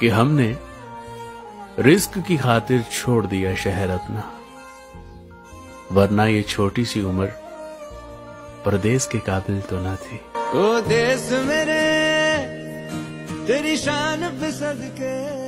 कि हमने रिस्क की खातिर छोड़ दिया शहर अपना। वरना ये छोटी सी उम्र परदेश के काबिल तो ना थी। ओ देश मेरे, तेरी शान पे सदके।